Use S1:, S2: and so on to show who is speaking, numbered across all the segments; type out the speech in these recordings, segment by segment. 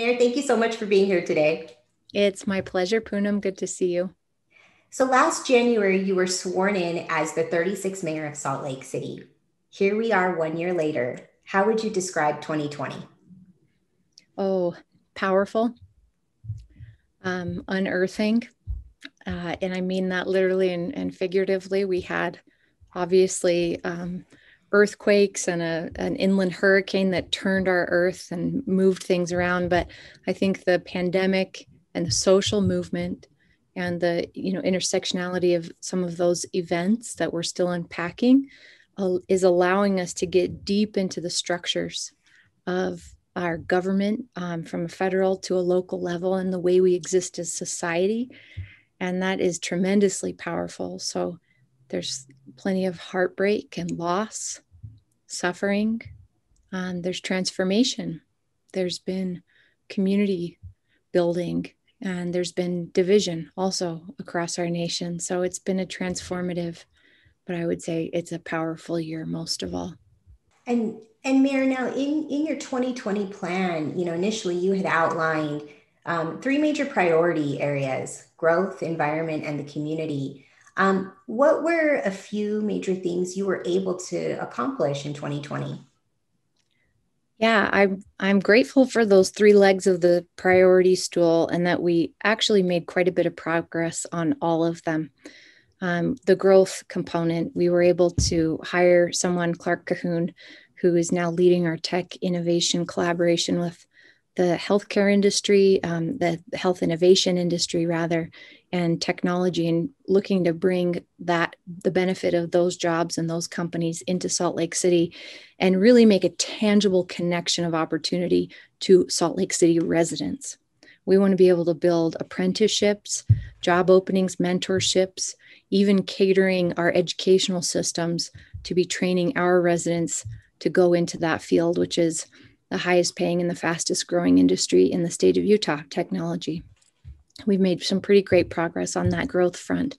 S1: Mayor, thank you so much for being here today.
S2: It's my pleasure, Poonam. Good to see you.
S1: So last January, you were sworn in as the 36th mayor of Salt Lake City. Here we are one year later. How would you describe 2020?
S2: Oh, powerful, um, unearthing. Uh, and I mean that literally and, and figuratively. We had obviously um, earthquakes and a, an inland hurricane that turned our earth and moved things around. But I think the pandemic and the social movement and the you know intersectionality of some of those events that we're still unpacking uh, is allowing us to get deep into the structures of our government um, from a federal to a local level and the way we exist as society and that is tremendously powerful so there's plenty of heartbreak and loss suffering um, there's transformation. There's been community building and there's been division also across our nation. So it's been a transformative but i would say it's a powerful year most of all.
S1: And and mayor now in in your 2020 plan you know initially you had outlined um, three major priority areas growth environment and the community um, what were a few major things you were able to accomplish in 2020
S2: yeah, I'm I'm grateful for those three legs of the priority stool and that we actually made quite a bit of progress on all of them. Um, the growth component, we were able to hire someone, Clark Cahoon, who is now leading our tech innovation collaboration with the healthcare industry, um, the health innovation industry, rather, and technology and looking to bring that the benefit of those jobs and those companies into Salt Lake City and really make a tangible connection of opportunity to Salt Lake City residents. We want to be able to build apprenticeships, job openings, mentorships, even catering our educational systems to be training our residents to go into that field, which is the highest paying and the fastest growing industry in the state of Utah, technology we've made some pretty great progress on that growth front.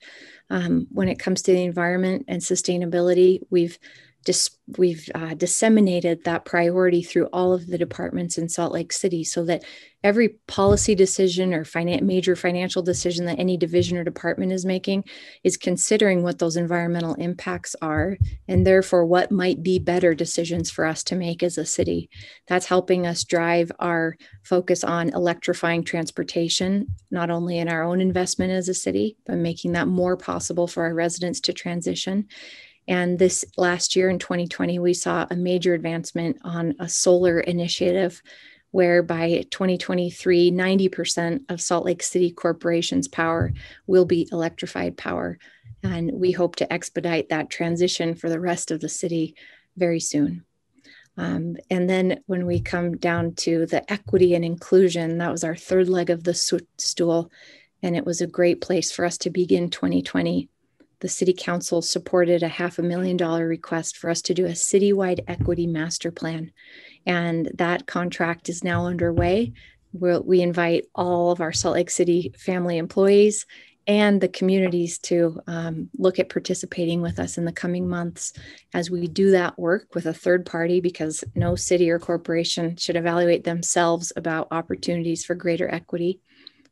S2: Um, when it comes to the environment and sustainability, we've dis- we've uh, disseminated that priority through all of the departments in Salt Lake City so that every policy decision or finan- major financial decision that any division or department is making is considering what those environmental impacts are and therefore what might be better decisions for us to make as a city. That's helping us drive our focus on electrifying transportation, not only in our own investment as a city, but making that more possible for our residents to transition and this last year in 2020, we saw a major advancement on a solar initiative where by 2023, 90% of Salt Lake City Corporation's power will be electrified power. And we hope to expedite that transition for the rest of the city very soon. Um, and then when we come down to the equity and inclusion, that was our third leg of the stool. And it was a great place for us to begin 2020 the city council supported a half a million dollar request for us to do a citywide equity master plan. And that contract is now underway. We'll, we invite all of our Salt Lake City family employees and the communities to um, look at participating with us in the coming months as we do that work with a third party because no city or corporation should evaluate themselves about opportunities for greater equity.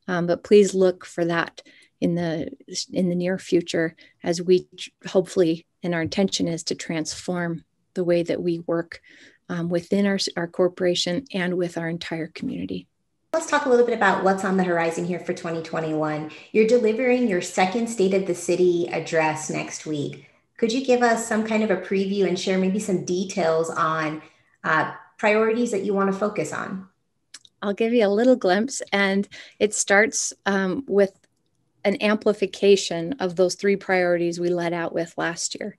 S2: Um, but please look for that in the in the near future as we hopefully and our intention is to transform the way that we work um, within our, our corporation and with our entire community
S1: Let's talk a little bit about what's on the horizon here for 2021. You're delivering your second State of the City address next week. Could you give us some kind of a preview and share maybe some details on uh, priorities that you want to focus on?
S2: I'll give you a little glimpse, and it starts um, with an amplification of those three priorities we let out with last year.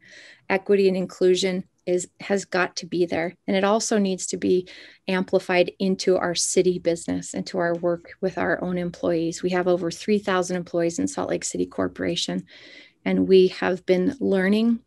S2: Equity and inclusion is has got to be there and it also needs to be amplified into our city business into our work with our own employees we have over 3000 employees in salt lake city corporation and we have been learning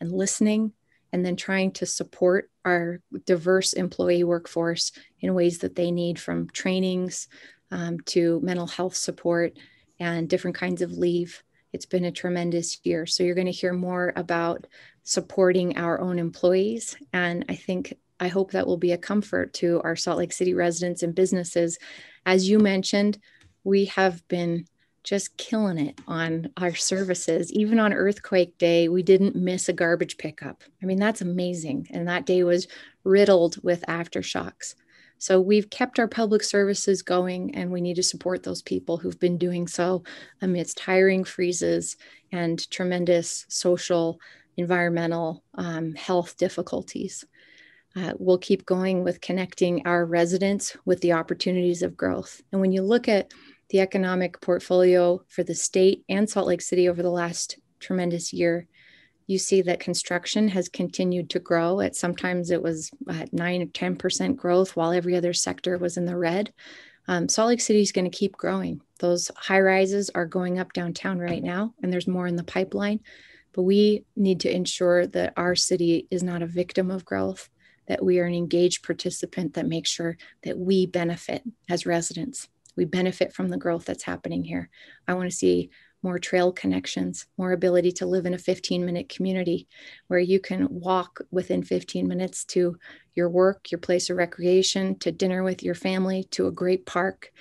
S2: and listening and then trying to support our diverse employee workforce in ways that they need from trainings um, to mental health support and different kinds of leave. It's been a tremendous year. So you're going to hear more about supporting our own employees. And I think I hope that will be a comfort to our Salt Lake City residents and businesses. As you mentioned, we have been just killing it on our services. Even on Earthquake Day, we didn't miss a garbage pickup. I mean, that's amazing. And that day was riddled with aftershocks. So we've kept our public services going, and we need to support those people who've been doing so amidst hiring freezes and tremendous social, environmental, um, health difficulties. Uh, we'll keep going with connecting our residents with the opportunities of growth. And when you look at the economic portfolio for the state and Salt Lake City over the last tremendous year, you see that construction has continued to grow. At sometimes it was at nine or ten percent growth, while every other sector was in the red. Um, Salt Lake City is going to keep growing. Those high rises are going up downtown right now, and there's more in the pipeline. But we need to ensure that our city is not a victim of growth, that we are an engaged participant that makes sure that we benefit as residents. We benefit from the growth that's happening here. I want to see more trail connections, more ability to live in a 15 minute community where you can walk within 15 minutes to your work, your place of recreation, to dinner with your family, to a great park.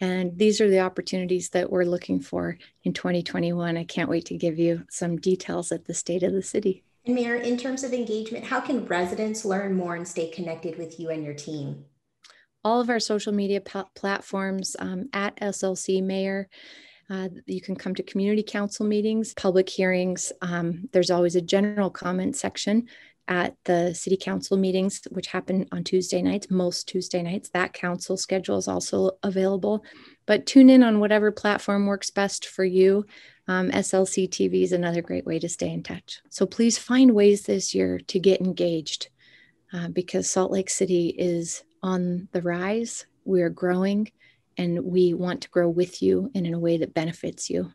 S2: And these are the opportunities that we're looking for in 2021. I can't wait to give you some details at the state of the city.
S1: And Mayor, in terms of engagement, how can residents learn more and stay connected with you and your team?
S2: All of our social media platforms um, at SLC Mayor uh, you can come to community council meetings, public hearings. Um, there's always a general comment section at the city council meetings, which happen on Tuesday nights, most Tuesday nights. That council schedule is also available. But tune in on whatever platform works best for you. Um, SLC TV is another great way to stay in touch. So please find ways this year to get engaged uh, because Salt Lake City is on the rise. We are growing and we want to grow with you and in a way that benefits you.